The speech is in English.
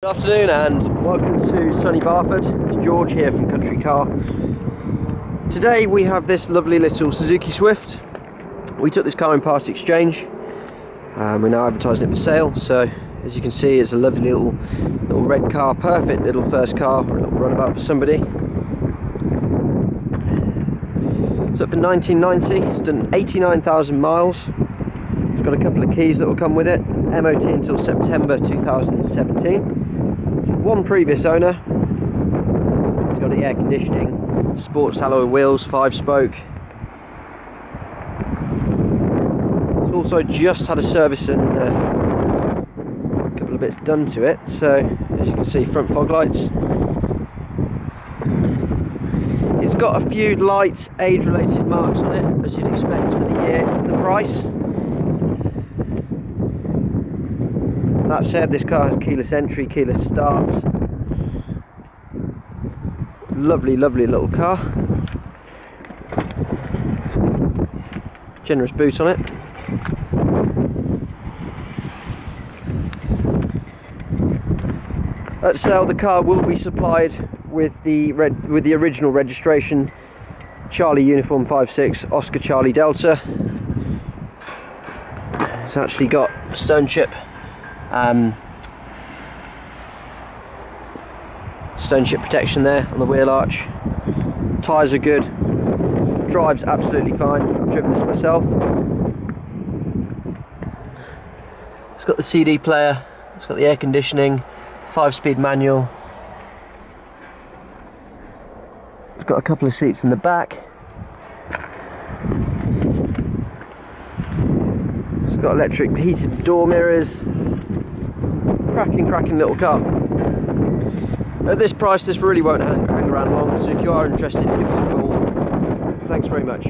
Good afternoon and welcome to sunny Barford. It's George here from Country Car. Today we have this lovely little Suzuki Swift. We took this car in part exchange. Um, we're now advertising it for sale. So as you can see, it's a lovely little little red car, perfect little first car, a little runabout for somebody. It's up for 1990. It's done 89,000 miles. It's got a couple of keys that will come with it. MOT until September 2017 one previous owner. It's got the air conditioning, sports alloy wheels, five spoke. It's also just had a service and uh, a couple of bits done to it. So as you can see, front fog lights. It's got a few light age-related marks on it, as you'd expect for the year the price. That said, this car has keyless entry, keyless start. Lovely, lovely little car. Generous boot on it. At sale, the car will be supplied with the red with the original registration, Charlie Uniform 56 Oscar Charlie Delta. It's actually got stone chip um, stone chip protection there on the wheel arch. Tyres are good. Drives absolutely fine. I've driven this myself. It's got the CD player. It's got the air conditioning. Five-speed manual. It's got a couple of seats in the back. Got electric heated door mirrors cracking, cracking little car. At this price, this really won't hang, around long, so if you are interested, give us a call. Thanks very much.